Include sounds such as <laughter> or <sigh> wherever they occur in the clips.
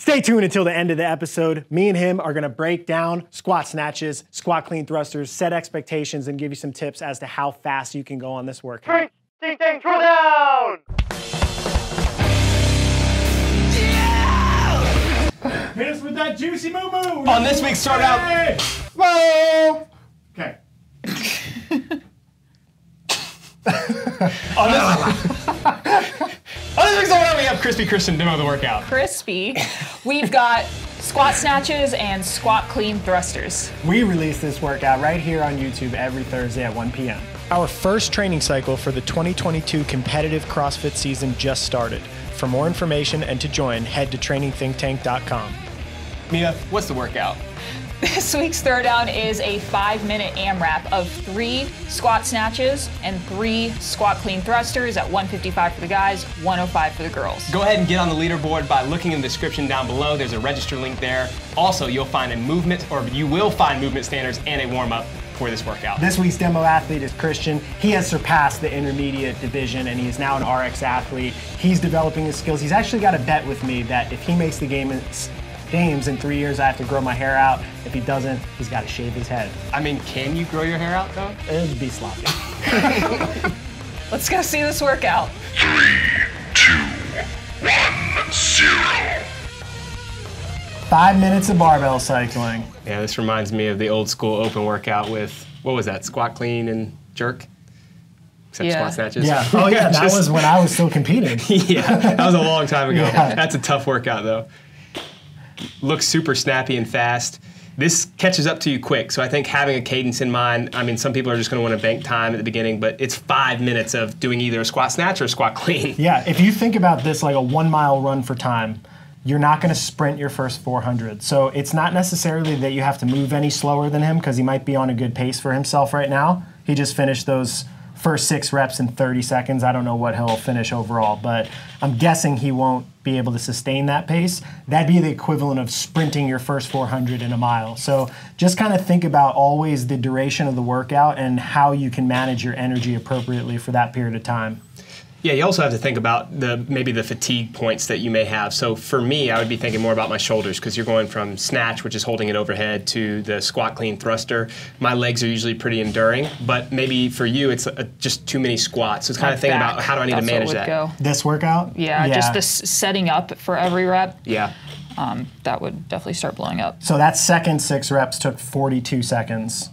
Stay tuned until the end of the episode. Me and him are gonna break down squat snatches, squat clean thrusters, set expectations, and give you some tips as to how fast you can go on this workout. Ding ding, drill down! Hit us with that juicy moo moo. On this week's Start Out- Hey! Whoa! Okay. <laughs> On this, <laughs> have Crispy Christian demo the workout. crispy. We've got squat snatches and squat clean thrusters. We release this workout right here on YouTube every Thursday at 1 p.m. Our first training cycle for the 2022 competitive CrossFit season just started. For more information and to join, head to trainingthinktank.com. Mia, what's the workout? This week's throwdown is a five minute AMRAP of three squat snatches and three squat clean thrusters at 155 for the guys, 105 for the girls. Go ahead and get on the leaderboard by looking in the description down below. There's a register link there. Also, you'll find a movement, or you will find movement standards and a warm up for this workout. This week's demo athlete is Christian. He has surpassed the intermediate division and he is now an RX athlete. He's developing his skills. He's actually got a bet with me that if he makes the game games in three years, I have to grow my hair out. If he doesn't, he's got to shave his head. I mean, can you grow your hair out though? It'd be sloppy. <laughs> <laughs> Let's go see this workout. Three, two, one, zero. Five minutes of barbell cycling. Yeah, this reminds me of the old school open workout with what was that? Squat clean and jerk? Except Yeah. squat snatches. Yeah. Oh yeah, that <laughs> Just- was when I was still competing. yeah, that was a long time ago. Yeah. That's a tough workout though. Looks super snappy and fast. This catches up to you quick, so I think having a cadence in mind. I mean, some people are just going to want to bank time at the beginning, but it's five minutes of doing either a squat snatch or a squat <laughs> clean. Yeah, if you think about this like a one mile run for time, you're not going to sprint your first 400. So it's not necessarily that you have to move any slower than him because he might be on a good pace for himself right now. He just finished those first six reps in 30 seconds. I don't know what he'll finish overall, but I'm guessing he won't be able to sustain that pace. That'd be the equivalent of sprinting your first 400 in a mile. So just kind of think about always the duration of the workout and how you can manage your energy appropriately for that period of time. Yeah, you also have to think about the maybe the fatigue points that you may have. So for me, I would be thinking more about my shoulders because you're going from snatch, which is holding it overhead, to the squat clean thruster. My legs are usually pretty enduring, but maybe for you, it's uh just too many squats. So it's kind of thinking back, about how do I need to that's what manage that. Go. This workout? Yeah, just the setting up for every rep, Yeah. um, that would definitely start blowing up. So that second six reps took 42 seconds.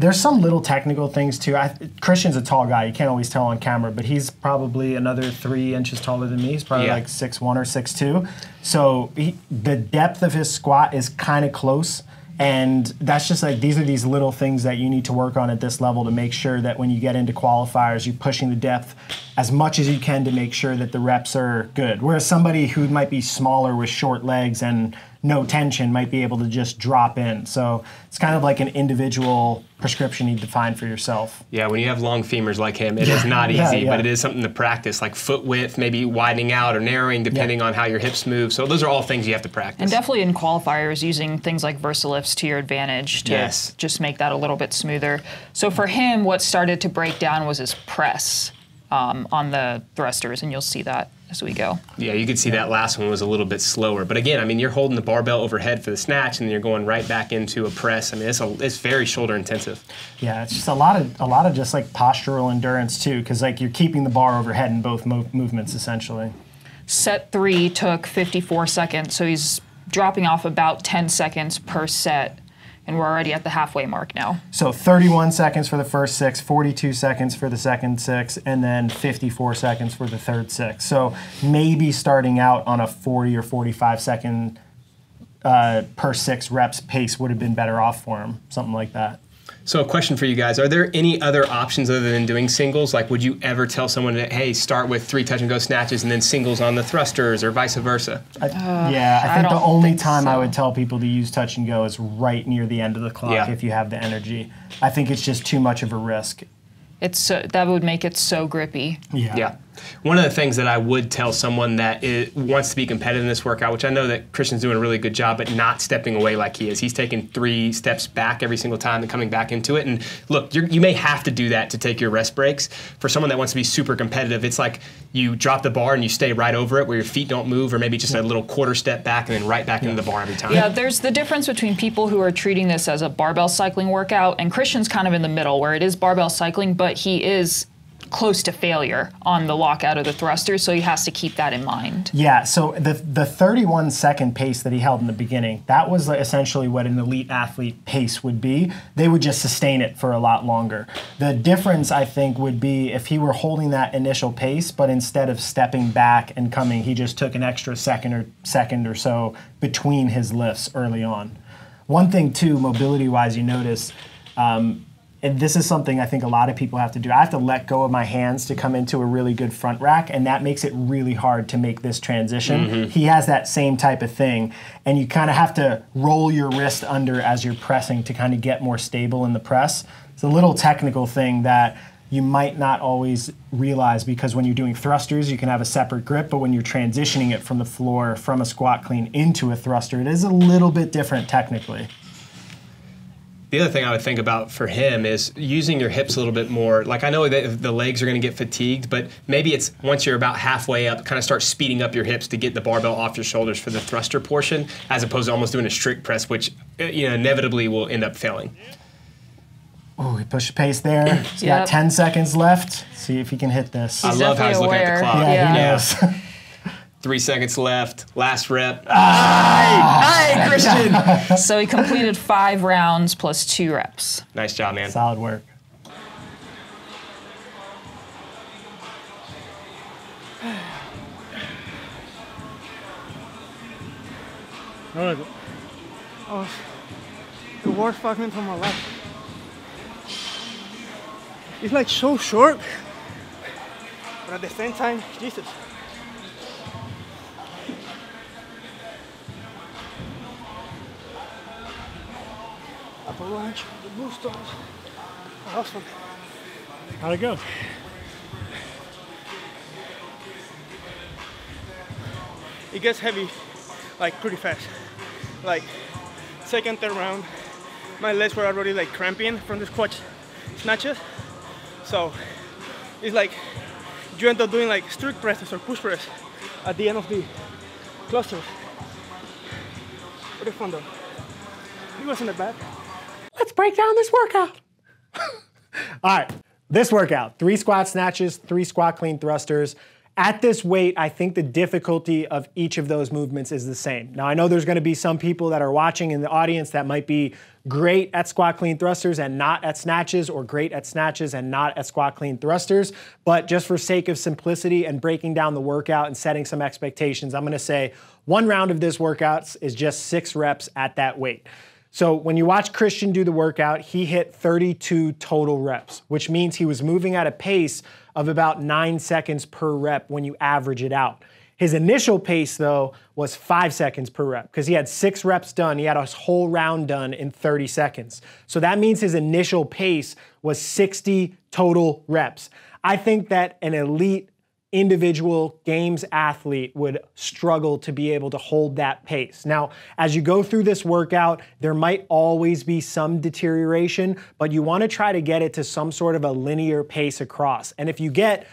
There's some little technical things too. I, Christian's a tall guy. You can't always tell on camera, but he's probably another three inches taller than me. He's probably Yeah. like six one or six two. So he, the depth of his squat is kind of close. And that's just like these are these little things that you need to work on at this level to make sure that when you get into qualifiers, you're pushing the depth as much as you can to make sure that the reps are good. Whereas somebody who might be smaller with short legs and no tension might be able to just drop in. So it's kind of like an individual prescription you define for yourself. Yeah, when you have long femurs like him, it is not <laughs> easy, Yeah, yeah. but it is something to practice, like foot width, maybe widening out or narrowing depending on how your hips move. So those are all things you have to practice. And definitely in qualifiers, using things like Versalifts to your advantage to Yes. just make that a little bit smoother. So for him, what started to break down was his press um, on the thrusters, and you'll see that as we go. Yeah, you could see that last one was a little bit slower. But again, I mean, you're holding the barbell overhead for the snatch, and then you're going right back into a press. I mean, it's a, it's very shoulder intensive. Yeah, it's just a lot of a lot of just like postural endurance too, because like you're keeping the bar overhead in both mo- movements essentially. Set three took 54 seconds, so he's dropping off about 10 seconds per set, and we're already at the halfway mark now. So 31 seconds for the first six, 42 seconds for the second six, and then 54 seconds for the third six. So maybe starting out on a 40 or 45 second uh, per six reps pace would have been better off for him, something like that. So, a question for you guys: Are there any other options other than doing singles? Like, would you ever tell someone to, hey, start with three touch and go snatches and then singles on the thrusters, or vice versa? I, uh, yeah, I I think the only think time I would tell people to use touch and go is right near the end of the clock Yeah. if you have the energy. I think it's just too much of a risk. It's so, that would make it so grippy. Yeah. Yeah. One of the things that I would tell someone that is, wants to be competitive in this workout, which I know that Christian's doing a really good job, but not stepping away like he is. He's taking three steps back every single time and coming back into it. And look, you may have to do that to take your rest breaks. For someone that wants to be super competitive, it's like you drop the bar and you stay right over it where your feet don't move, or maybe just a little quarter step back and then right back into the bar every time. Yeah, there's the difference between people who are treating this as a barbell cycling workout, and Christian's kind of in the middle where it is barbell cycling, but he is close to failure on the lockout of the thruster, so he has to keep that in mind. Yeah, so the the 31 second pace that he held in the beginning, that was essentially what an elite athlete pace would be. They would just sustain it for a lot longer. The difference I think would be if he were holding that initial pace, but instead of stepping back and coming, he just took an extra second or second or so between his lifts early on. One thing too, mobility wise, you notice um, and this is something I think a lot of people have to do. I have to let go of my hands to come into a really good front rack, and that makes it really hard to make this transition. Mm-hmm. He has that same type of thing, and you kind of have to roll your wrist under as you're pressing to kind of get more stable in the press. It's a little technical thing that you might not always realize because when you're doing thrusters, you can have a separate grip, but when you're transitioning it from the floor from a squat clean into a thruster, it is a little bit different technically. The other thing I would think about for him is using your hips a little bit more. Like I know that the legs are going to get fatigued, but maybe it's once you're about halfway up, kind of start speeding up your hips to get the barbell off your shoulders for the thruster portion, as opposed to almost doing a strict press, which uh, you know inevitably will end up failing. Oh, he pushed pace there. <coughs> He's yep. got 10 seconds left. See if he can hit this. He's I love how he's looking at the clock. Yeah, yeah. he knows. <laughs> Three seconds left. Last rep. Aye, Christian. <laughs> so he completed five rounds plus two reps. Nice job, man. Solid work. <sighs> Oh, the worst fucking from my life. It's like so short, but at the same time, Jesus. The boosters. Awesome. How'd it go? It gets heavy, like pretty fast. Like second, third round, my legs were already like cramping from the squat snatches. So it's like you end up doing like strict presses or push press at the end of the cluster. Pretty fun though. It wasn't that bad break down this workout. <laughs> All right, this workout, three squat snatches, three squat clean thrusters. At this weight, I think the difficulty of each of those movements is the same. Now, I know there's gonna be some people that are watching in the audience that might be great at squat clean thrusters and not at snatches, or great at snatches and not at squat clean thrusters. But just for sake of simplicity and breaking down the workout and setting some expectations, I'm gonna say one round of this workout is just six reps at that weight. So when you watch Christian do the workout, he hit 32 total reps, which means he was moving at a pace of about nine seconds per rep when you average it out. His initial pace, though, was five seconds per rep because he had six reps done. He had a whole round done in 30 seconds. So that means his initial pace was 60 total reps. I think that an elite individual games athlete would struggle to be able to hold that pace. Now, as you go through this workout, there might always be some deterioration, but you want to try to get it to some sort of a linear pace across. And if you get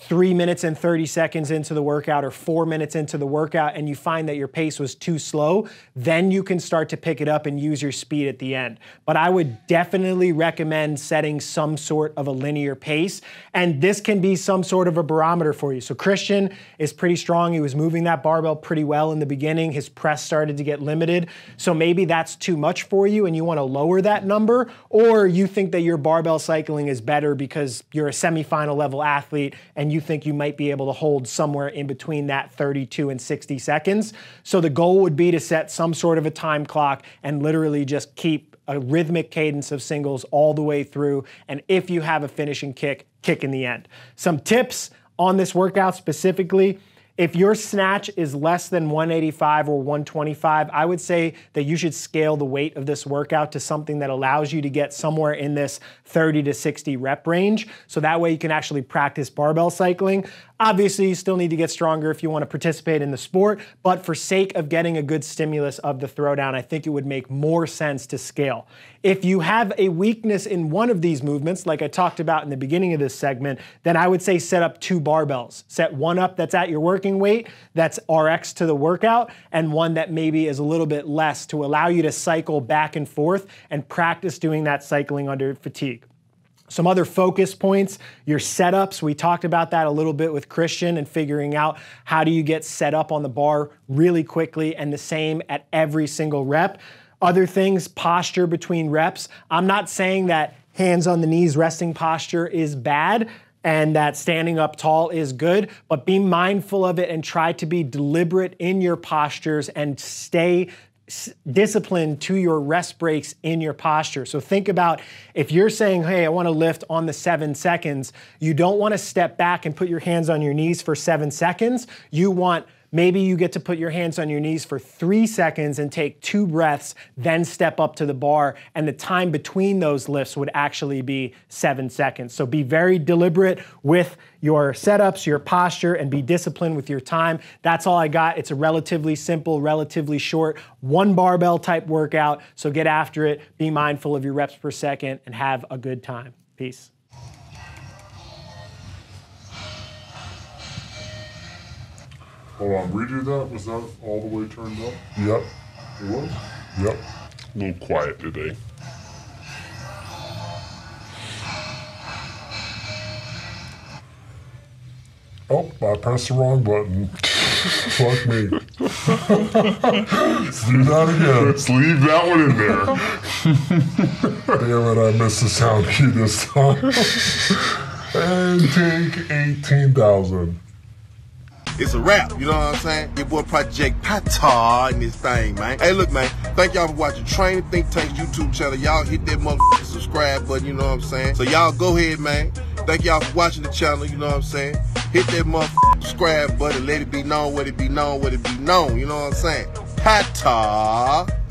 three minutes and 30 seconds into the workout or four minutes into the workout and you find that your pace was too slow, then you can start to pick it up and use your speed at the end. But I would definitely recommend setting some sort of a linear pace. And this can be some sort of a barometer for you. So Christian is pretty strong. He was moving that barbell pretty well in the beginning. His press started to get limited. So maybe that's too much for you and you want to lower that number. Or you think that your barbell cycling is better because you're a semifinal level athlete and you think you might be able to hold somewhere in between that 32 and 60 seconds. So the goal would be to set some sort of a time clock and literally just keep a rhythmic cadence of singles all the way through. And if you have a finishing kick, kick in the end. Some tips on this workout specifically if your snatch is less than 185 or 125, I would say that you should scale the weight of this workout to something that allows you to get somewhere in this 30 to 60 rep range. So that way you can actually practice barbell cycling. Obviously, you still need to get stronger if you want to participate in the sport, but for sake of getting a good stimulus of the throwdown, I think it would make more sense to scale. If you have a weakness in one of these movements, like I talked about in the beginning of this segment, then I would say set up two barbells. Set one up that's at your working weight, that's RX to the workout, and one that maybe is a little bit less to allow you to cycle back and forth and practice doing that cycling under fatigue. Some other focus points, your setups. We talked about that a little bit with Christian and figuring out how do you get set up on the bar really quickly and the same at every single rep. Other things, posture between reps. I'm not saying that hands on the knees resting posture is bad and that standing up tall is good, but be mindful of it and try to be deliberate in your postures and stay discipline to your rest breaks in your posture. So think about if you're saying, hey, I want to lift on the seven seconds, you don't want to step back and put your hands on your knees for seven seconds. You want Maybe you get to put your hands on your knees for three seconds and take two breaths, then step up to the bar. And the time between those lifts would actually be seven seconds. So be very deliberate with your setups, your posture, and be disciplined with your time. That's all I got. It's a relatively simple, relatively short, one barbell type workout. So get after it, be mindful of your reps per second, and have a good time. Peace. Oh, um, Hold on, redo that. Was that all the way turned up? Yep. It was? Yep. A little quiet today. Oh, I pressed the wrong button. <laughs> Fuck me. Do that again. Let's leave that one in there. <laughs> Damn it, I missed the sound key this time. <laughs> and take 18,000. It's a wrap, you know what I'm saying? Your boy Project Patar in this thing, man. Hey, look, man, thank y'all for watching Training Think Tanks YouTube channel. Y'all hit that motherfucking subscribe button, you know what I'm saying? So y'all go ahead, man. Thank y'all for watching the channel, you know what I'm saying? Hit that motherfucking subscribe button, let it be known, what it be known, what it be known, you know what I'm saying? Patar.